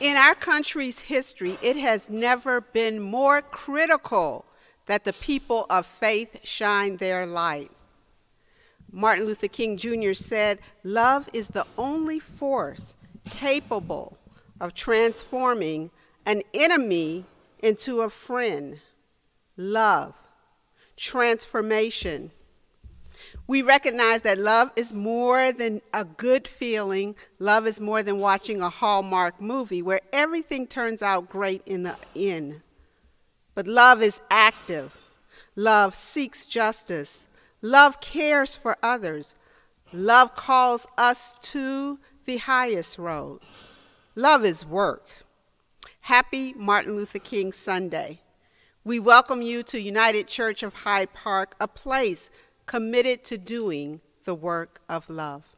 In our country's history, it has never been more critical that the people of faith shine their light. Martin Luther King Jr. said, Love is the only force capable of transforming an enemy into a friend. Love, transformation, we recognize that love is more than a good feeling. Love is more than watching a Hallmark movie where everything turns out great in the end. But love is active. Love seeks justice. Love cares for others. Love calls us to the highest road. Love is work. Happy Martin Luther King Sunday. We welcome you to United Church of Hyde Park, a place committed to doing the work of love.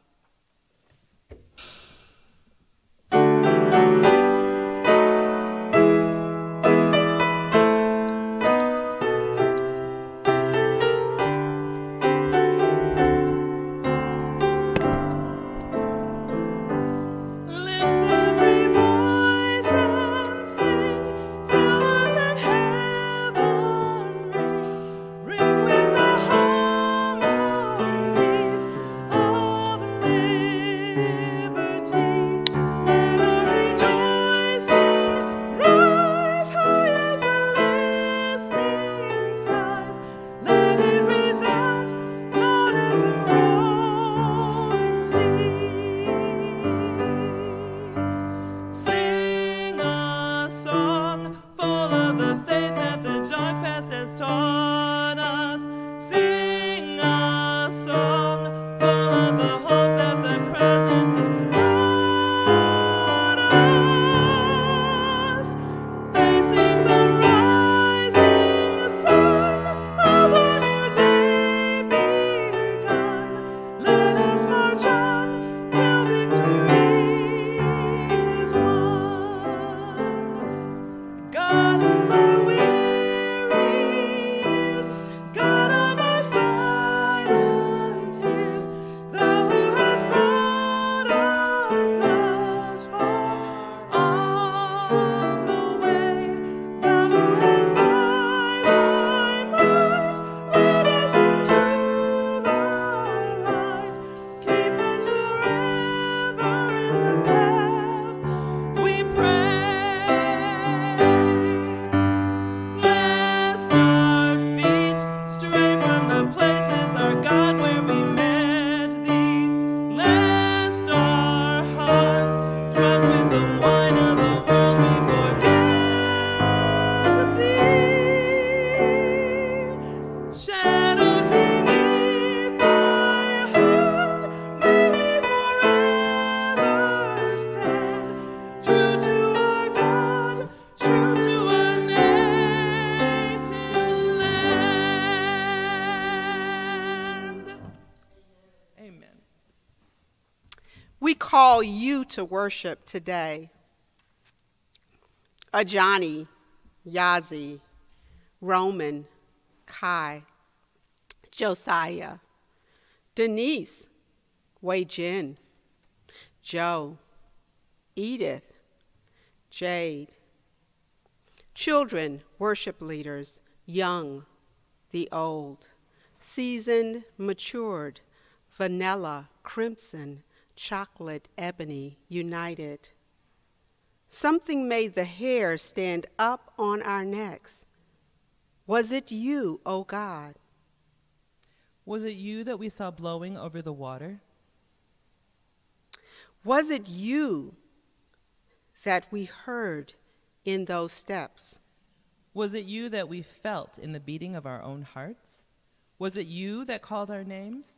To worship today. Ajani, Yazi, Roman, Kai, Josiah, Denise, Wei Jin, Joe, Edith, Jade, children, worship leaders, young, the old, seasoned, matured, vanilla, crimson, chocolate ebony united. Something made the hair stand up on our necks. Was it you, O oh God? Was it you that we saw blowing over the water? Was it you that we heard in those steps? Was it you that we felt in the beating of our own hearts? Was it you that called our names?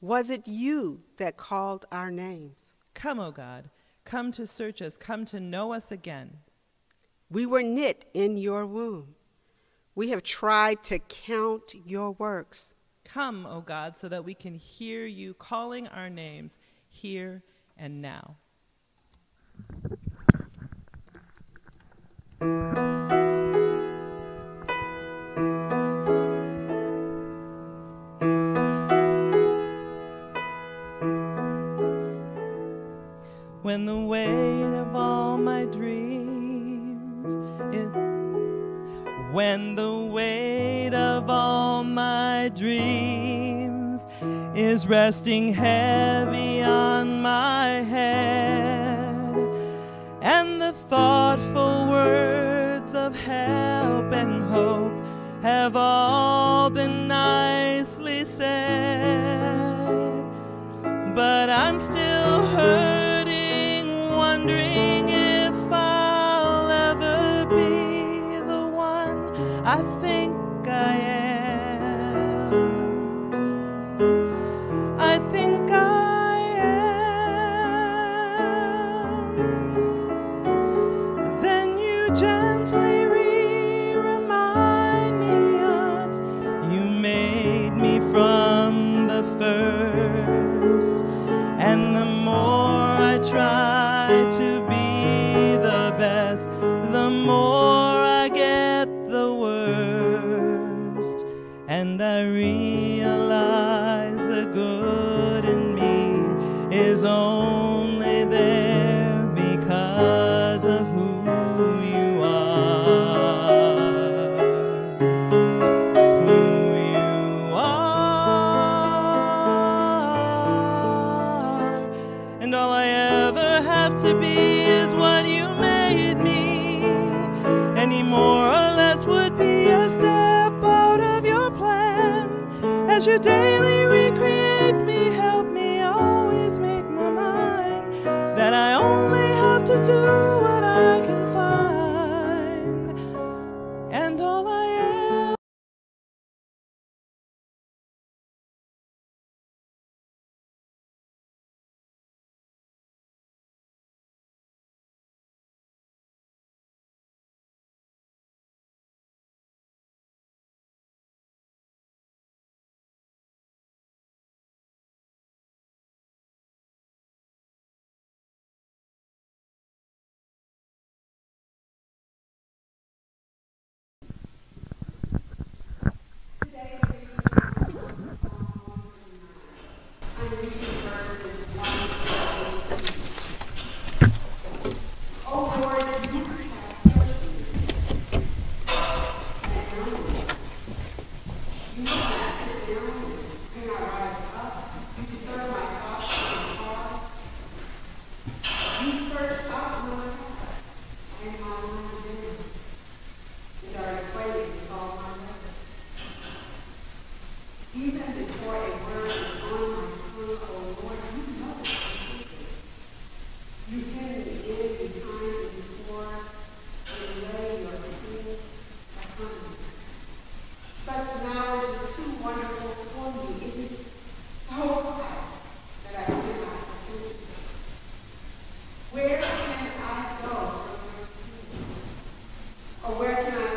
Was it you that called our names? Come, O oh God, come to search us, come to know us again. We were knit in your womb. We have tried to count your works. Come, O oh God, so that we can hear you calling our names here and now. when the weight of all my dreams is when the weight of all my dreams is resting heavy on my head and the thoughtful words of help and hope have all been nicely said but I'm still where can I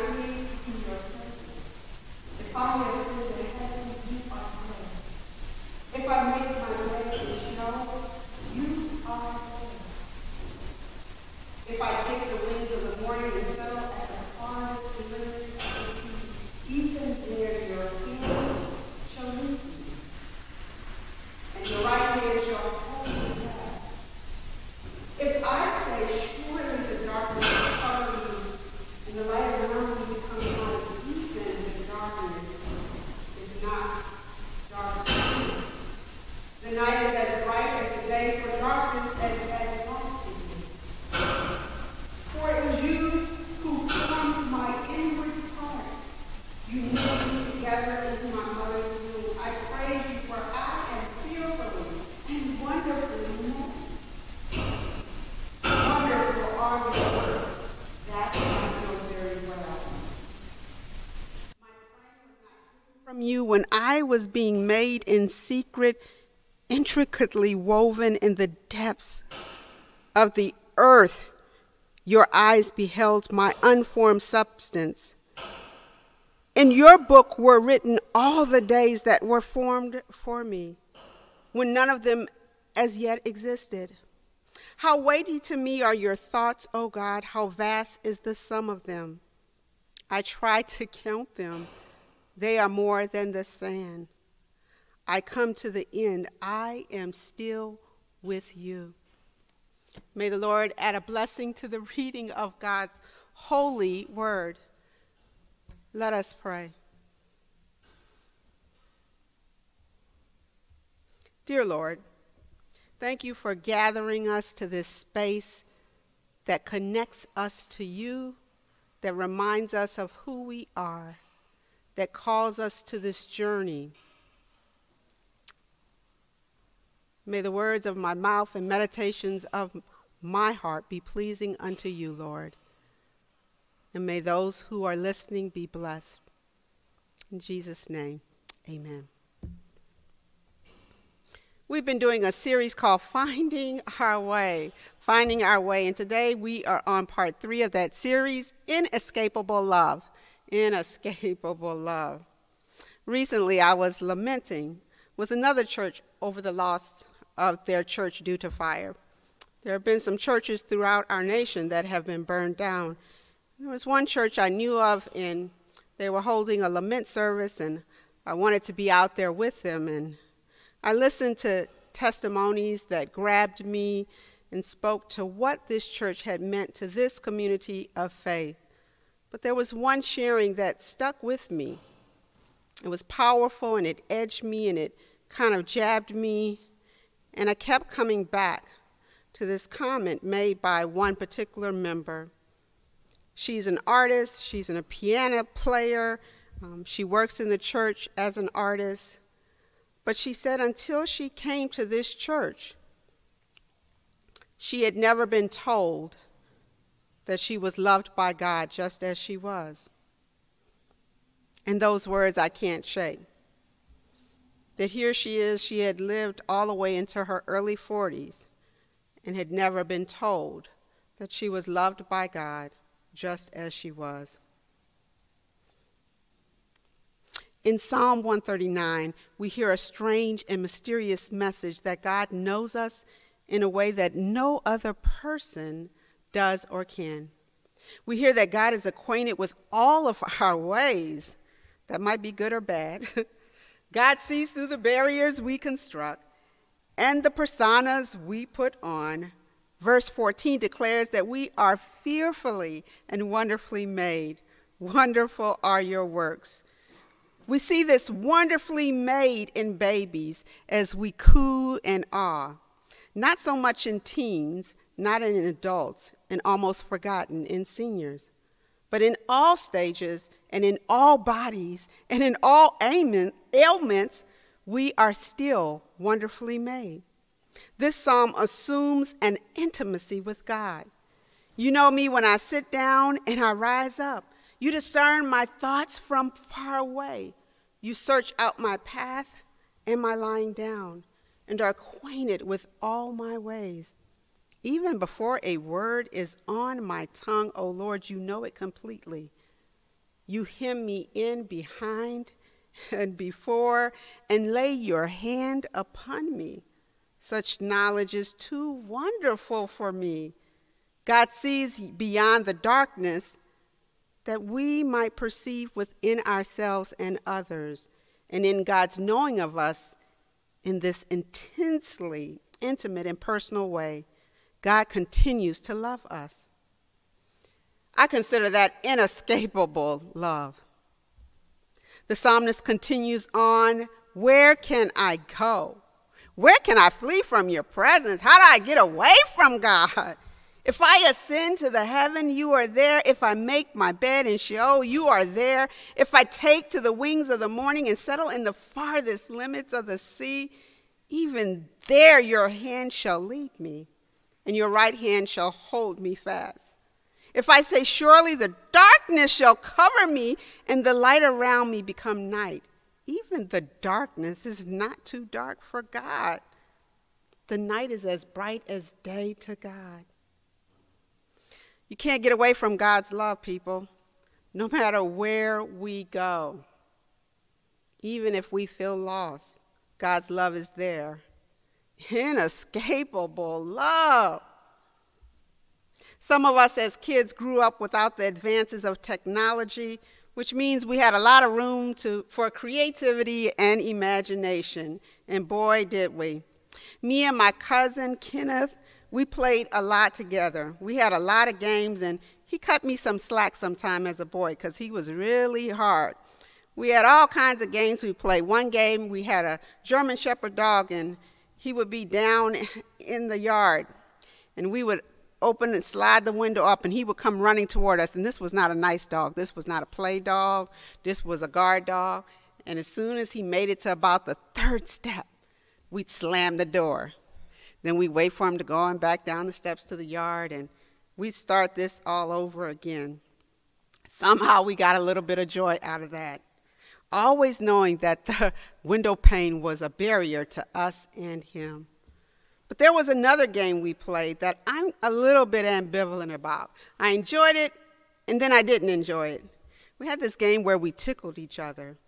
was being made in secret, intricately woven in the depths of the earth. Your eyes beheld my unformed substance. In your book were written all the days that were formed for me, when none of them as yet existed. How weighty to me are your thoughts, O God, how vast is the sum of them. I try to count them they are more than the sand. I come to the end, I am still with you. May the Lord add a blessing to the reading of God's holy word. Let us pray. Dear Lord, thank you for gathering us to this space that connects us to you, that reminds us of who we are, that calls us to this journey. May the words of my mouth and meditations of my heart be pleasing unto you, Lord and may those who are listening be blessed. In Jesus' name, amen. We've been doing a series called Finding Our Way. Finding Our Way. And today we are on part three of that series Inescapable Love. Inescapable Love. Recently, I was lamenting with another church over the loss of their church due to fire. There have been some churches throughout our nation that have been burned down there was one church I knew of, and they were holding a lament service, and I wanted to be out there with them. And I listened to testimonies that grabbed me and spoke to what this church had meant to this community of faith. But there was one sharing that stuck with me. It was powerful and it edged me and it kind of jabbed me. And I kept coming back to this comment made by one particular member. She's an artist, she's a piano player, um, she works in the church as an artist. But she said until she came to this church, she had never been told that she was loved by God just as she was. And those words I can't shake. That here she is, she had lived all the way into her early 40s and had never been told that she was loved by God just as she was. In Psalm 139, we hear a strange and mysterious message that God knows us in a way that no other person does or can. We hear that God is acquainted with all of our ways. That might be good or bad. God sees through the barriers we construct and the personas we put on Verse 14 declares that we are fearfully and wonderfully made. Wonderful are your works. We see this wonderfully made in babies as we coo and ah, not so much in teens, not in adults, and almost forgotten in seniors. But in all stages and in all bodies and in all ailments, we are still wonderfully made. This psalm assumes an intimacy with God. You know me when I sit down and I rise up. You discern my thoughts from far away. You search out my path and my lying down and are acquainted with all my ways. Even before a word is on my tongue, O Lord, you know it completely. You hem me in behind and before and lay your hand upon me. Such knowledge is too wonderful for me. God sees beyond the darkness that we might perceive within ourselves and others. And in God's knowing of us in this intensely intimate and personal way, God continues to love us. I consider that inescapable love. The psalmist continues on Where can I go? Where can I flee from your presence? How do I get away from God? If I ascend to the heaven, you are there. If I make my bed in Sheol, you are there. If I take to the wings of the morning and settle in the farthest limits of the sea, even there your hand shall lead me, and your right hand shall hold me fast. If I say, Surely the darkness shall cover me, and the light around me become night, even the darkness is not too dark for God. The night is as bright as day to God. You can't get away from God's love, people, no matter where we go. Even if we feel lost, God's love is there. Inescapable love. Some of us as kids grew up without the advances of technology, which means we had a lot of room to, for creativity and imagination. And boy, did we. Me and my cousin Kenneth, we played a lot together. We had a lot of games, and he cut me some slack sometime as a boy because he was really hard. We had all kinds of games we played. One game, we had a German Shepherd dog, and he would be down in the yard, and we would open and slide the window up, and he would come running toward us. And this was not a nice dog. This was not a play dog. This was a guard dog. And as soon as he made it to about the third step, we'd slam the door. Then we'd wait for him to go on back down the steps to the yard, and we'd start this all over again. Somehow we got a little bit of joy out of that, always knowing that the window pane was a barrier to us and him. But there was another game we played that I'm a little bit ambivalent about. I enjoyed it, and then I didn't enjoy it. We had this game where we tickled each other.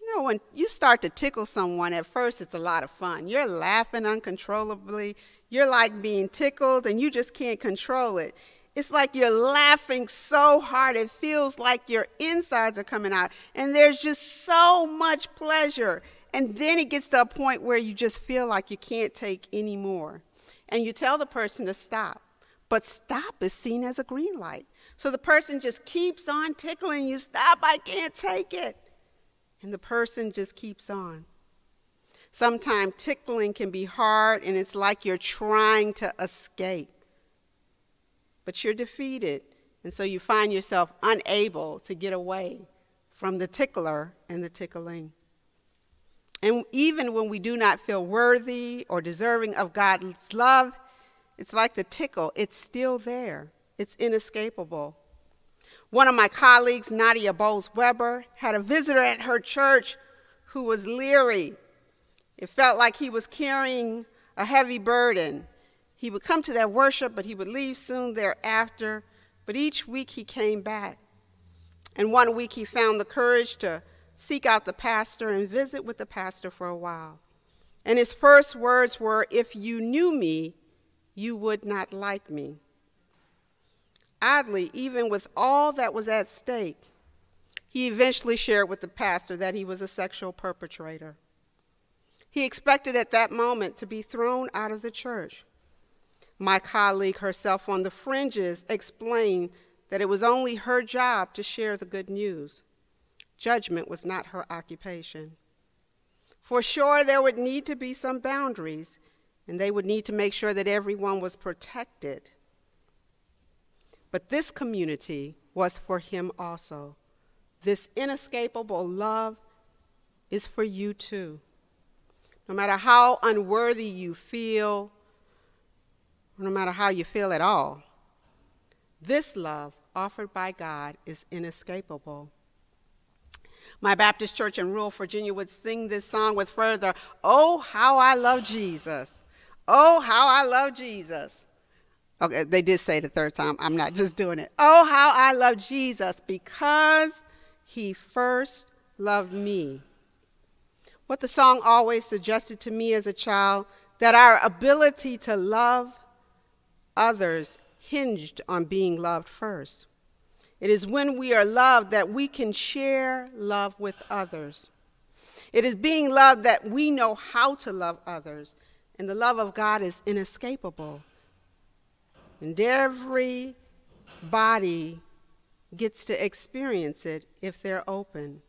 You know, when you start to tickle someone, at first it's a lot of fun. You're laughing uncontrollably. You're like being tickled, and you just can't control it. It's like you're laughing so hard, it feels like your insides are coming out. And there's just so much pleasure. And then it gets to a point where you just feel like you can't take any more. And you tell the person to stop. But stop is seen as a green light. So the person just keeps on tickling you. Stop, I can't take it. And the person just keeps on. Sometimes tickling can be hard and it's like you're trying to escape. But you're defeated. And so you find yourself unable to get away from the tickler and the tickling. And even when we do not feel worthy or deserving of God's love, it's like the tickle, it's still there, it's inescapable. One of my colleagues, Nadia Bolz-Weber, had a visitor at her church who was leery. It felt like he was carrying a heavy burden. He would come to their worship, but he would leave soon thereafter. But each week he came back. And one week he found the courage to seek out the pastor and visit with the pastor for a while. And his first words were, If you knew me, you would not like me. Oddly, even with all that was at stake, he eventually shared with the pastor that he was a sexual perpetrator. He expected at that moment to be thrown out of the church. My colleague, herself on the fringes, explained that it was only her job to share the good news. Judgment was not her occupation. For sure, there would need to be some boundaries, and they would need to make sure that everyone was protected. But this community was for him also. This inescapable love is for you too. No matter how unworthy you feel, no matter how you feel at all, this love offered by God is inescapable. My Baptist church in rural Virginia would sing this song with further, Oh, how I love Jesus. Oh, how I love Jesus. Okay, they did say the third time. I'm not just doing it. Oh, how I love Jesus because he first loved me. What the song always suggested to me as a child that our ability to love others hinged on being loved first. It is when we are loved that we can share love with others. It is being loved that we know how to love others, and the love of God is inescapable. And every body gets to experience it if they're open.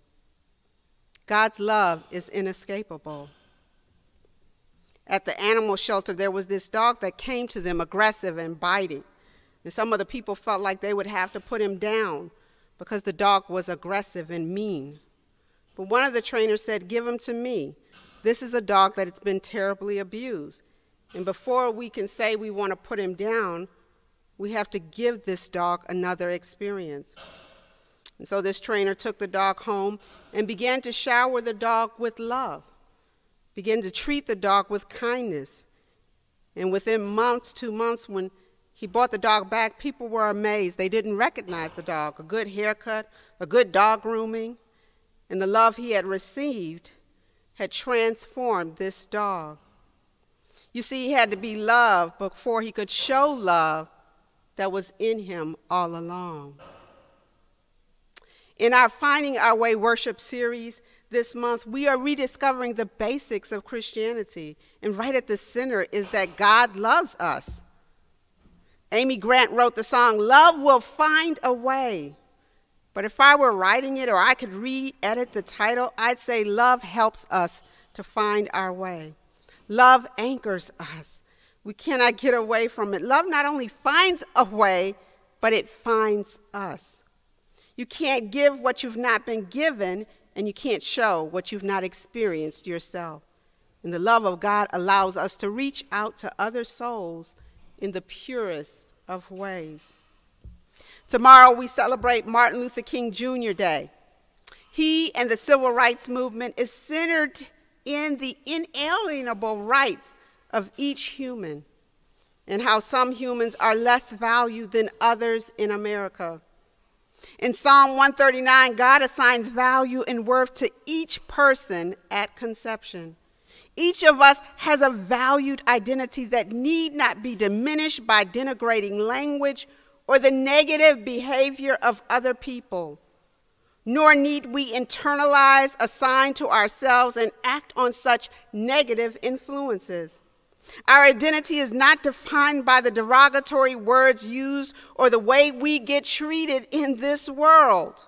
God's love is inescapable. At the animal shelter, there was this dog that came to them aggressive and biting. And some of the people felt like they would have to put him down because the dog was aggressive and mean. But one of the trainers said, Give him to me. This is a dog that has been terribly abused. And before we can say we want to put him down, we have to give this dog another experience. And so this trainer took the dog home and began to shower the dog with love, began to treat the dog with kindness, And within months, two months, when he brought the dog back, people were amazed. They didn't recognize the dog. A good haircut, a good dog grooming, and the love he had received had transformed this dog. You see, he had to be loved before he could show love that was in him all along. In our Finding Our Way worship series this month, we are rediscovering the basics of Christianity. And right at the center is that God loves us. Amy Grant wrote the song, Love Will Find a Way. But if I were writing it or I could re edit the title, I'd say, Love helps us to find our way. Love anchors us. We cannot get away from it. Love not only finds a way, but it finds us. You can't give what you've not been given, and you can't show what you've not experienced yourself. And the love of God allows us to reach out to other souls in the purest of ways. Tomorrow we celebrate Martin Luther King Jr. Day. He and the civil rights movement is centered in the inalienable rights of each human and how some humans are less valued than others in America. In Psalm 139, God assigns value and worth to each person at conception. Each of us has a valued identity that need not be diminished by denigrating language or the negative behavior of other people. Nor need we internalize, assign to ourselves, and act on such negative influences. Our identity is not defined by the derogatory words used or the way we get treated in this world.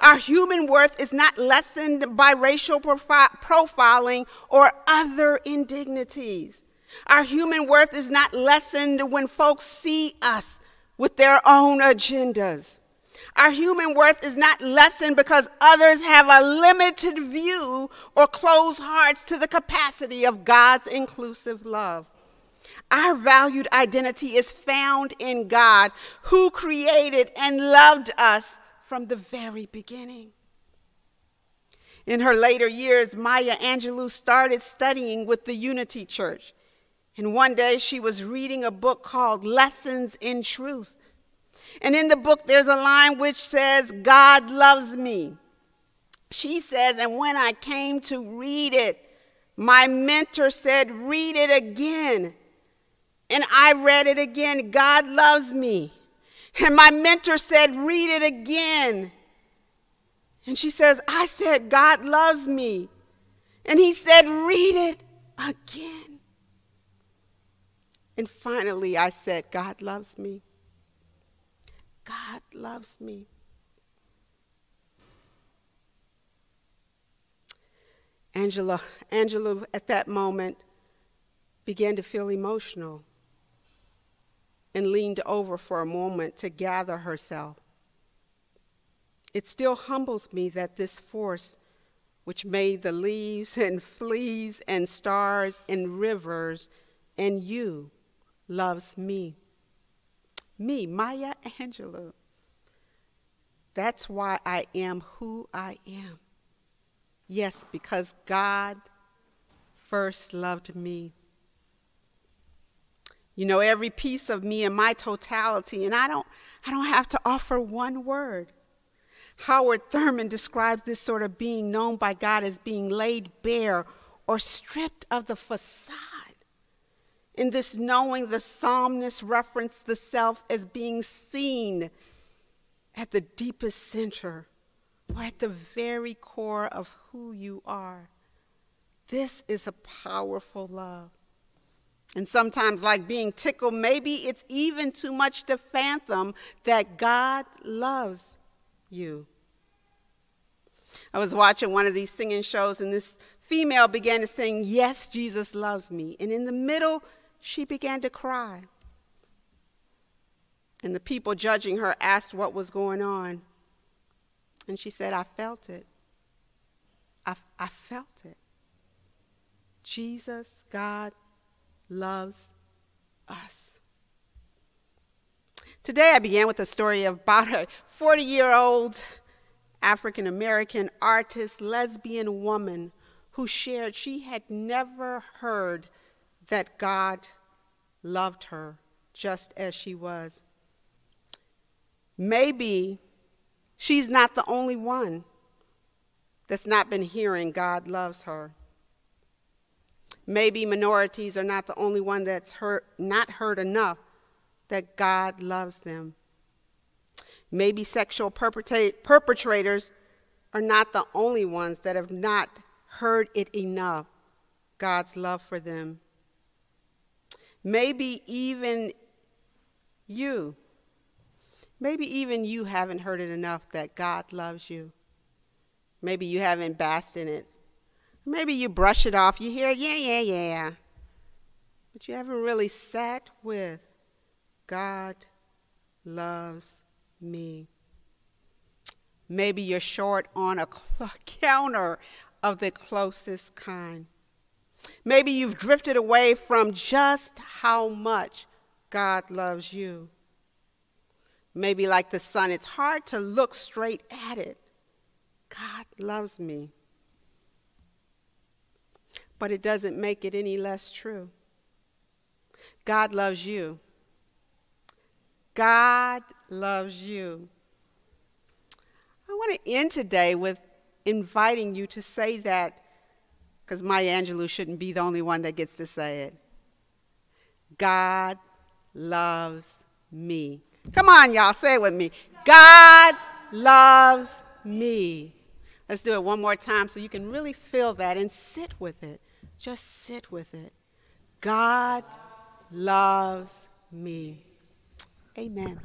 Our human worth is not lessened by racial profi- profiling or other indignities. Our human worth is not lessened when folks see us with their own agendas. Our human worth is not lessened because others have a limited view or closed hearts to the capacity of God's inclusive love. Our valued identity is found in God, who created and loved us from the very beginning. In her later years, Maya Angelou started studying with the Unity Church. And one day she was reading a book called Lessons in Truth. And in the book, there's a line which says, God loves me. She says, and when I came to read it, my mentor said, Read it again. And I read it again. God loves me. And my mentor said, Read it again. And she says, I said, God loves me. And he said, Read it again. And finally, I said, God loves me. God loves me. Angelou, Angelou, at that moment, began to feel emotional and leaned over for a moment to gather herself. It still humbles me that this force, which made the leaves and fleas and stars and rivers and you, loves me. Me, Maya Angelou. That's why I am who I am. Yes, because God first loved me. You know, every piece of me and my totality, and I don't, I don't have to offer one word. Howard Thurman describes this sort of being known by God as being laid bare or stripped of the facade. In this knowing, the psalmist referenced the self as being seen at the deepest center or at the very core of who you are. This is a powerful love. And sometimes, like being tickled, maybe it's even too much to fathom that God loves you. I was watching one of these singing shows, and this female began to sing, Yes, Jesus loves me. And in the middle, she began to cry. And the people judging her asked what was going on. And she said, I felt it. I, I felt it. Jesus, God, loves us. Today I began with a story about a 40 year old African American artist, lesbian woman who shared she had never heard that God loved her just as she was. Maybe she's not the only one that's not been hearing God loves her. Maybe minorities are not the only one that's heard, not heard enough that God loves them. Maybe sexual perpetrators are not the only ones that have not heard it enough, God's love for them. Maybe even you, maybe even you haven't heard it enough that God loves you. Maybe you haven't basked in it. Maybe you brush it off. You hear, yeah, yeah, yeah. But you haven't really sat with God loves me. Maybe you're short on a counter of the closest kind. Maybe you've drifted away from just how much God loves you. Maybe, like the sun, it's hard to look straight at it. God loves me. But it doesn't make it any less true. God loves you. God loves you. I want to end today with inviting you to say that, because Maya Angelou shouldn't be the only one that gets to say it. God loves me. Come on, y'all, say it with me. God loves me. Let's do it one more time so you can really feel that and sit with it. Just sit with it. God loves me. Amen.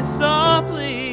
It's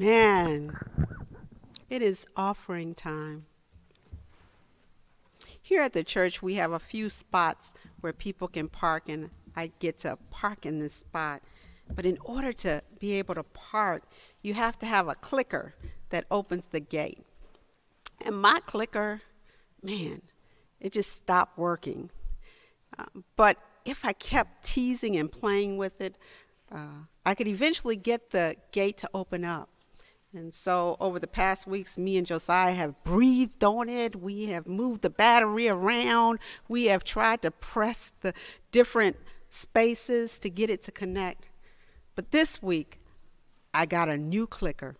Amen. It is offering time. Here at the church, we have a few spots where people can park, and I get to park in this spot. But in order to be able to park, you have to have a clicker that opens the gate. And my clicker, man, it just stopped working. Uh, but if I kept teasing and playing with it, uh, I could eventually get the gate to open up. And so over the past weeks, me and Josiah have breathed on it. We have moved the battery around. We have tried to press the different spaces to get it to connect. But this week, I got a new clicker.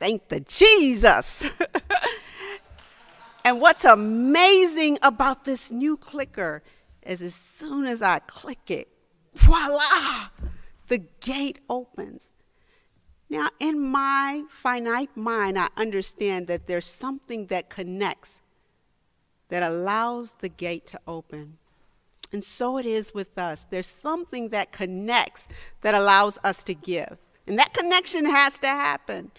Thank the Jesus. and what's amazing about this new clicker is as soon as I click it, voila, the gate opens. Now, in my finite mind, I understand that there's something that connects, that allows the gate to open. And so it is with us. There's something that connects that allows us to give. And that connection has to happen.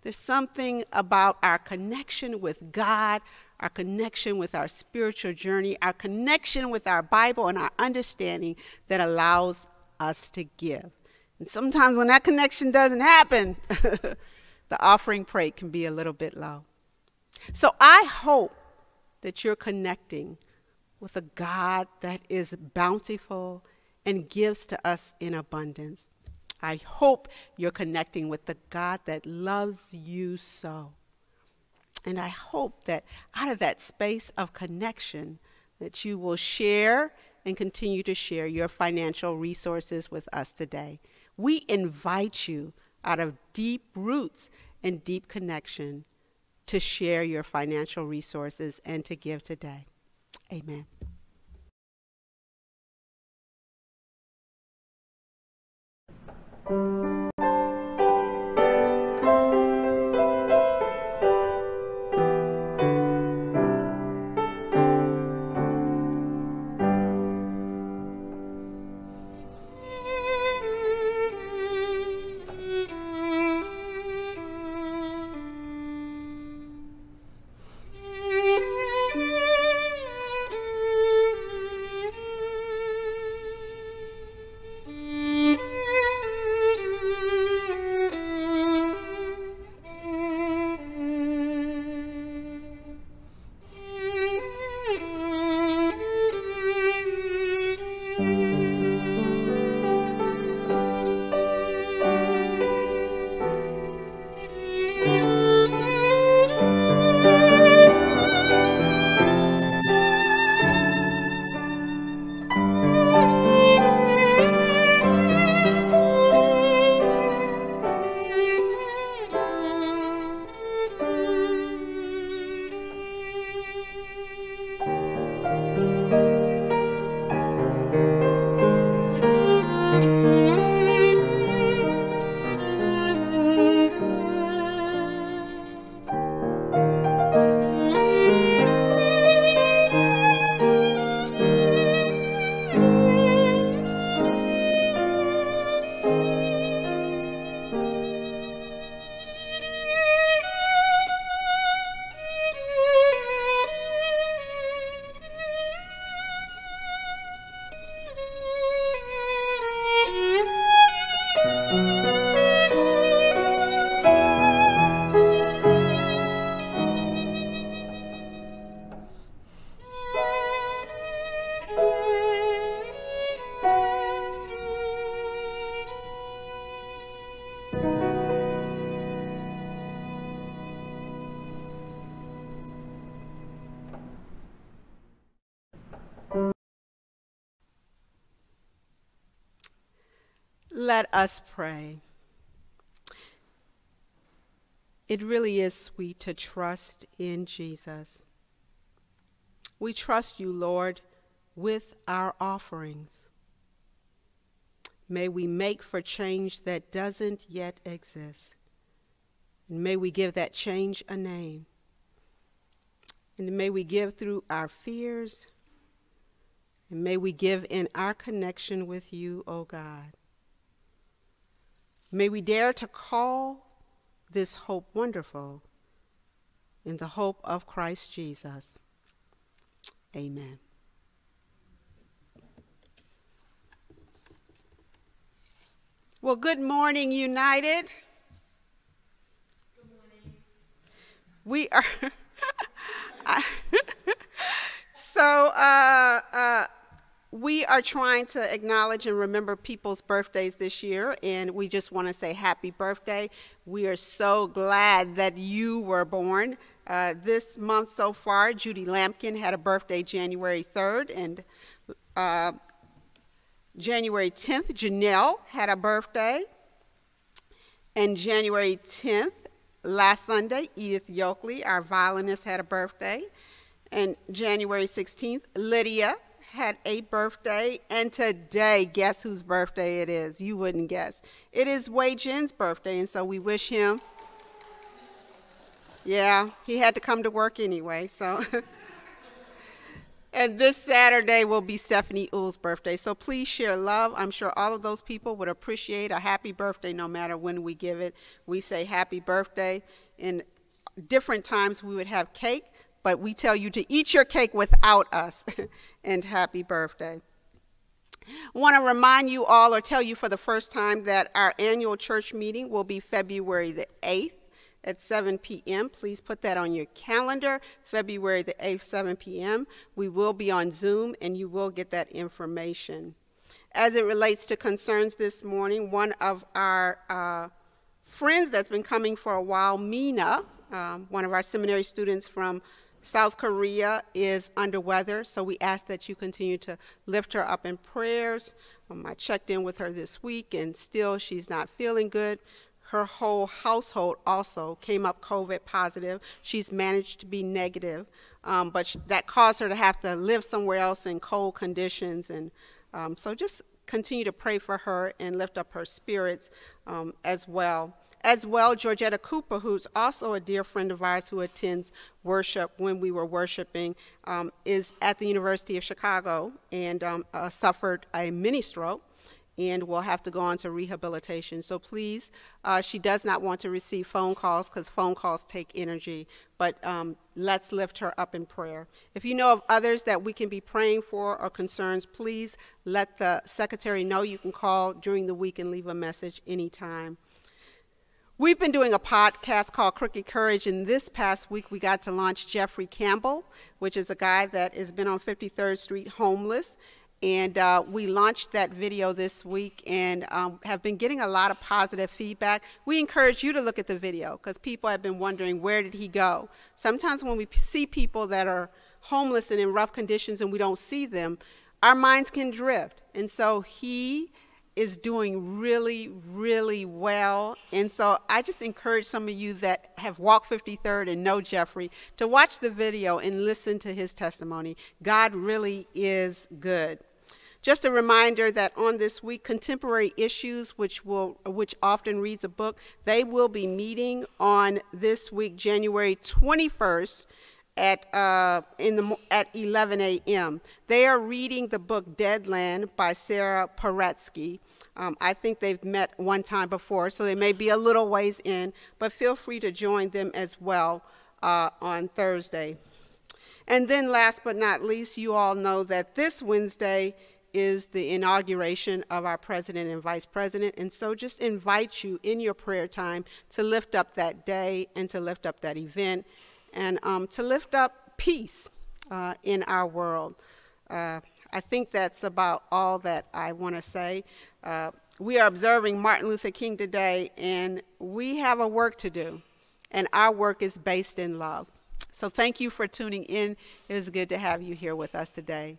There's something about our connection with God, our connection with our spiritual journey, our connection with our Bible, and our understanding that allows us to give. And sometimes when that connection doesn't happen, the offering plate can be a little bit low. So I hope that you're connecting with a God that is bountiful and gives to us in abundance. I hope you're connecting with the God that loves you so. And I hope that out of that space of connection that you will share and continue to share your financial resources with us today. We invite you out of deep roots and deep connection to share your financial resources and to give today. Amen. Let us pray. It really is sweet to trust in Jesus. We trust you, Lord, with our offerings. May we make for change that doesn't yet exist. And may we give that change a name. And may we give through our fears. And may we give in our connection with you, O God. May we dare to call this hope wonderful in the hope of Christ Jesus. Amen. Well, good morning, United. Good morning. We are. so, uh, uh, we are trying to acknowledge and remember people's birthdays this year, and we just want to say happy birthday. We are so glad that you were born. Uh, this month so far, Judy Lampkin had a birthday January 3rd, and uh, January 10th, Janelle had a birthday. And January 10th, last Sunday, Edith Yokley, our violinist, had a birthday. And January 16th, Lydia had a birthday. And today, guess whose birthday it is? You wouldn't guess. It is Wei Jin's birthday, and so we wish him. Yeah, he had to come to work anyway, so. And this Saturday will be Stephanie Ull's birthday. So please share love. I'm sure all of those people would appreciate a happy birthday no matter when we give it. We say happy birthday. In different times we would have cake, but we tell you to eat your cake without us. and happy birthday. I want to remind you all or tell you for the first time that our annual church meeting will be February the 8th at 7 p.m. Please put that on your calendar, February the 8th, 7 p.m. We will be on Zoom and you will get that information. As it relates to concerns this morning, one of our uh, friends that's been coming for a while, Mina, um, one of our seminary students from South Korea, is under weather, so we ask that you continue to lift her up in prayers. Um, I checked in with her this week, and still she's not feeling good her whole household also came up COVID positive. She's managed to be negative, um, but sh- that caused her to have to live somewhere else in cold conditions. And um, so just continue to pray for her and lift up her spirits um, as well. As well, Georgetta Cooper, who's also a dear friend of ours who attends worship when we were worshiping, um, is at the University of Chicago and um, uh, suffered a mini stroke and will have to go on to rehabilitation. So please, uh, she does not want to receive phone calls because phone calls take energy, but um, let's lift her up in prayer. If you know of others that we can be praying for or concerns, please let the secretary know. You can call during the week and leave a message anytime. We've been doing a podcast called Crooked Courage, and this past week we got to launch Jeffrey Campbell, which is a guy that has been on 53rd Street homeless and uh, we launched that video this week and um, have been getting a lot of positive feedback. We encourage you to look at the video because people have been wondering where did he go. Sometimes when we see people that are homeless and in rough conditions and we don't see them, our minds can drift. And so he is doing really, really well. And so I just encourage some of you that have walked 53rd and know Jeffrey to watch the video and listen to his testimony. God really is good. Just a reminder that on this week, Contemporary Issues, which will which often reads a book, they will be meeting on this week, January 21st at uh, in the at 11 a.m. They are reading the book Deadland by Sara Paretsky. Um, I think they've met one time before, so they may be a little ways in, but feel free to join them as well uh, on Thursday. And then, last but not least, you all know that this Wednesday is the inauguration of our president and vice president. And so just invite you in your prayer time to lift up that day and to lift up that event and um, to lift up peace uh, in our world. Uh, I think that's about all that I want to say. Uh, we are observing Martin Luther King today, and we have a work to do, and our work is based in love. So thank you for tuning in. It was good to have you here with us today.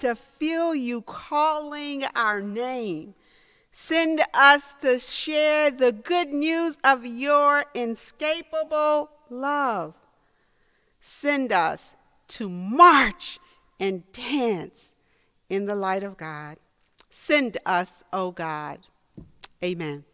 To feel you calling our name. Send us to share the good news of your inescapable love. Send us to march and dance in the light of God. Send us, O God. Amen.